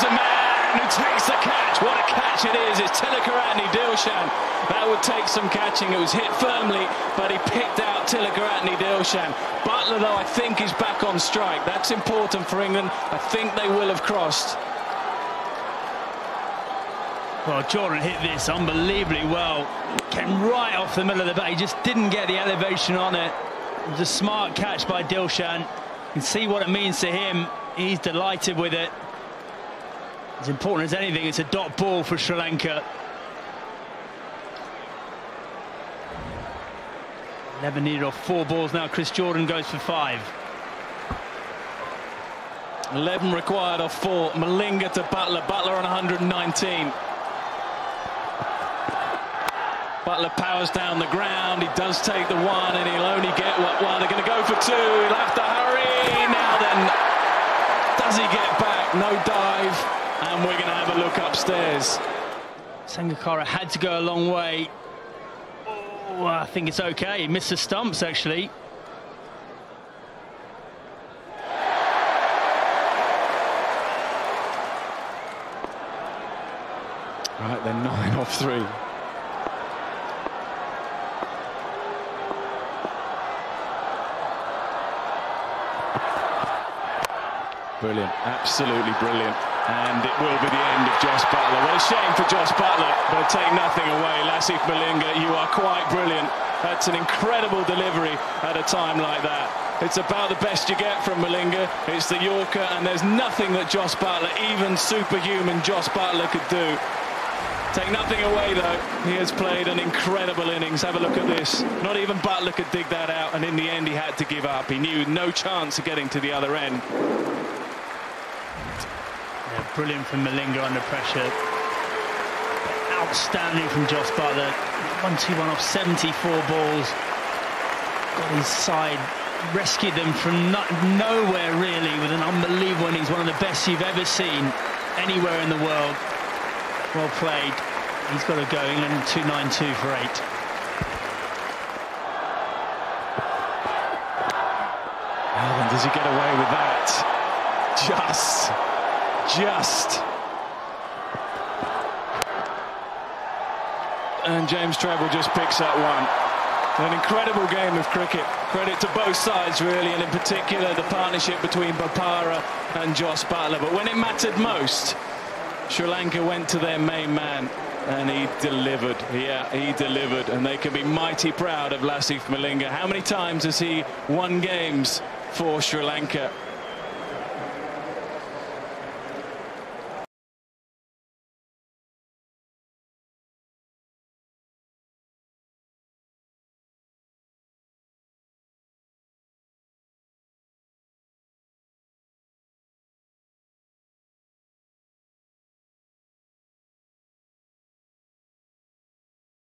There's a man who takes the catch. What a catch it is. It's Tilakaratne Dilshan. That would take some catching. It was hit firmly, but he picked out Tilakaratne Dilshan. Buttler, though, I think is back on strike. That's important for England. I think they will have crossed. Well, Jordan hit this unbelievably well. Came right off the middle of the bat. He just didn't get the elevation on it. It was a smart catch by Dilshan. You can see what it means to him. He's delighted with it. As important as anything, it's a dot ball for Sri Lanka. 11 needed off four balls now. Chris Jordan goes for five. 11 required off four. Malinga to Buttler. Buttler on 119. Buttler powers down the ground. He does take the one, and he'll only get what one. They're going to go for two. He'll have to hurry. Now then, does he get back? No. And we're going to have a look upstairs. Sangakkara had to go a long way. Oh, I think it's okay. Missed the stumps, actually. Right, then nine off three. Brilliant, absolutely brilliant. And it will be the end of Josh Buttler. What a shame for Josh Buttler, but take nothing away. Lasith Malinga, you are quite brilliant. That's an incredible delivery at a time like that. It's about the best you get from Malinga. It's the Yorker, and there's nothing that Josh Buttler, even superhuman Josh Buttler, could do. Take nothing away, though. He has played an incredible innings. Have a look at this. Not even Buttler could dig that out, and in the end, he had to give up. He knew no chance of getting to the other end. Yeah, brilliant from Malinga under pressure. Outstanding from Jos Buttler. 1-2-1 off 74 balls. Got his side, rescued them from no nowhere really with an unbelievable innings. One of the best you've ever seen anywhere in the world. Well played. He's got to go. England 2-9-2 for eight. Does he get away with that? Just just. And James Tredwell just picks up one. An incredible game of cricket. Credit to both sides, really, and in particular the partnership between Bopara and Jos Buttler. But when it mattered most, Sri Lanka went to their main man and he delivered. Yeah, uh, he delivered. And they can be mighty proud of Lasith Malinga. How many times has he won games for Sri Lanka?